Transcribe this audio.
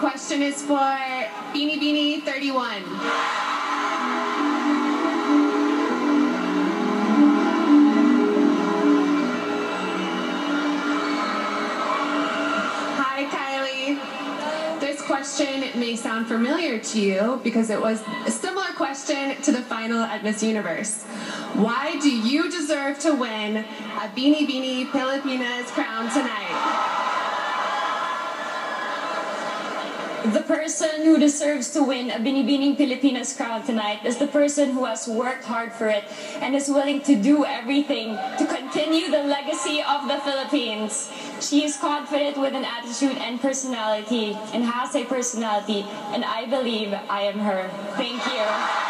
question is for Binibini 31. Hi, Kylie. This question may sound familiar to you because it was a similar question to the final at Miss Universe. Why do you deserve to win a Binibining Pilipinas crown tonight? The person who deserves to win a Binibining Pilipinas crown tonight is the person who has worked hard for it and is willing to do everything to continue the legacy of the Philippines. She is confident with an attitude and personality and has a personality and I believe I am her. Thank you.